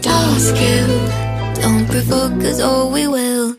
Dark you, don't provoke us or we will.